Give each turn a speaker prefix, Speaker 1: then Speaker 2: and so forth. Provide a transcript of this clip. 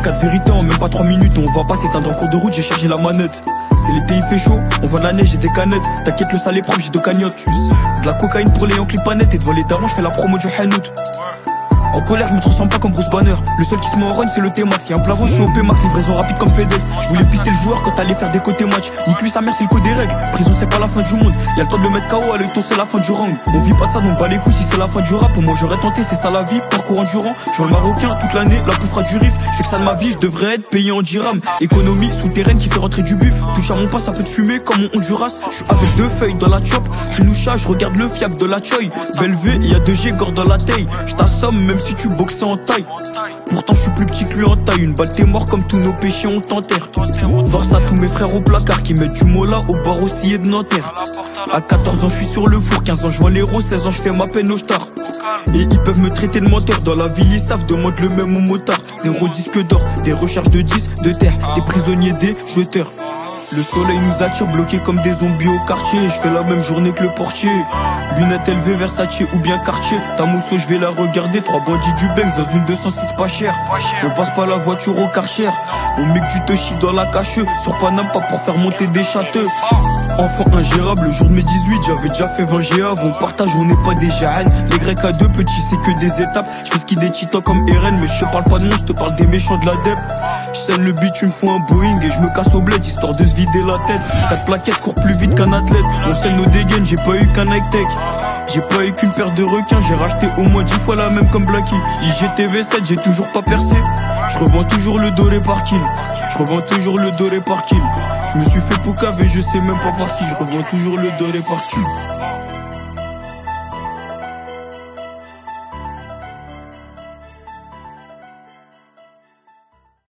Speaker 1: quatre vérités en même pas 3 minutes. On va pas s'éteindre en cours de route, j'ai chargé la manette. C'est l'été, il fait chaud, on voit la neige et des canettes. T'inquiète, le sale est proche, j'ai deux cagnottes. De la cocaïne pour les Yankees panettes et devant les darons, je fais la promo du Hanout. En colère, je me transforme pas comme Bruce Banner. Le seul qui se met en run, c'est le T-Max. Un plafond, je suis au P-Max, livraison rapide comme FedEx. Je voulais pister le joueur quand t'allais faire des côtés match. Nique lui sa mère, c'est le code des règles. Prison, c'est pas la fin du monde. Y'a le temps de le mettre KO, à l'œil c'est la fin du round. On vit pas de ça, donc pas les couilles si c'est la fin du rap. Moi j'aurais tenté, c'est ça la vie. Parcours endurant, je le marocain toute l'année, la fera du riff. Je que ça de ma vie, je devrais être payé en dirham. Économie souterraine qui fait rentrer du buff. Touche à mon pas, ça peut te fumer comme mon Honduras. Je suis avec deux feuilles dans la chop. Je je regarde le fiable de la choy. Belle V, y a deux G, dans la taille. Je t'assomme si tu boxes en Pourtant je suis plus petit que lui en taille. Une balle t'es mort comme tous nos péchés on t'enterre. Force à tous mes frères au placard Qui mettent du mola au bar aussi et de Nanterre. À 14 ans je suis sur le four. 15 ans je vois l'héros 16 ans je fais ma peine au star et ils peuvent me traiter de menteur. Dans la ville ils savent demande le même au motard. Zéro disque d'or, des recherches de 10, de terre. Des prisonniers, des jeteurs le soleil nous attire bloqués comme des zombies au quartier Je fais la même journée que le portier Lunettes élevées Versace ou bien quartier Ta mousseau je vais la regarder Trois bandits du Banks dans une 206 pas cher On passe pas la voiture au quartier On met tu te dans la cache Sur Paname pas pour faire monter des châteaux Enfant ingérable, le jour de mes 18, j'avais déjà fait 20 GA. On partage, on n'est pas des jeunes. Les grecs à deux petits, c'est que des étapes. Je fais des titans comme Eren, mais je parle pas de moi, je te parle des méchants de la dep. Le beat, tu me fous un Boeing et je me casse au bled, histoire de se vider la tête. Quatre plaquettes, je cours plus vite qu'un athlète. On scène nos dégaines, j'ai pas eu qu'un Nike Tech. J'ai pas eu qu'une paire de requins, j'ai racheté au moins 10 fois la même comme Blacky. IGTV 7, j'ai toujours pas percé. Je revends toujours le doré par kill. Je revends toujours le doré par kill. Je me suis fait poucave et je sais même pas partir. Je revends toujours le doré par kill.